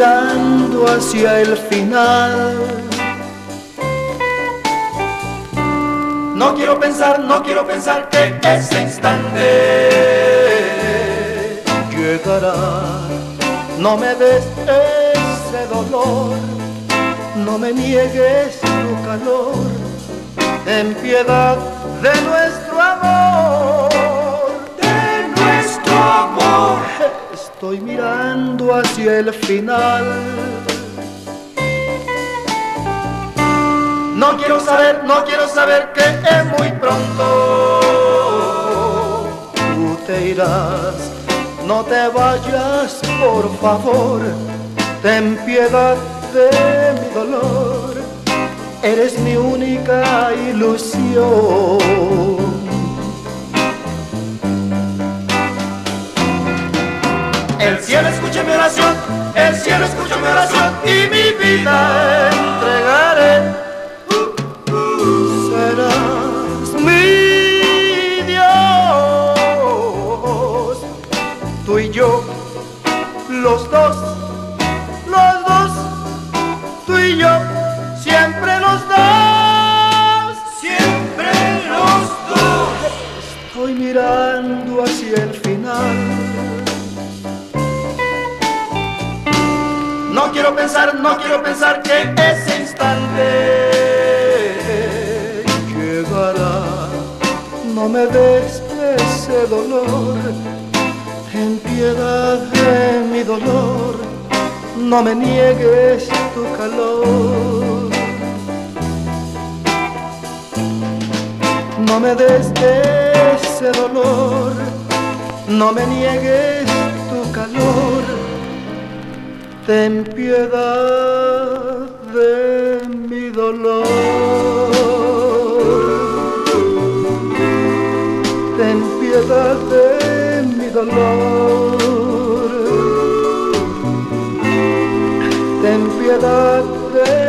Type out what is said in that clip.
hacia el final. No quiero pensar, no quiero pensar que ese instante llegará. No me des ese dolor, no me niegues tu calor, en piedad de nuestro amor. Estoy mirando hacia el final. No quiero saber, no quiero saber que es muy pronto. Tú te irás, no te vayas, por favor. Ten piedad de mi dolor. Eres mi única ilusión. El cielo escucha mi oración, el cielo escucha mi oración y mi vida entregaré. serás mi Dios. Tú y yo, los dos, los dos, tú y yo, siempre los dos. Siempre los dos. Estoy mirando hacia el No quiero pensar, no quiero pensar que ese instante llegará. No me des ese dolor, en piedad de mi dolor, no me niegues tu calor. No me des ese dolor, no me niegues tu calor ten piedad de mi dolor. Ten piedad de mi dolor. Ten piedad de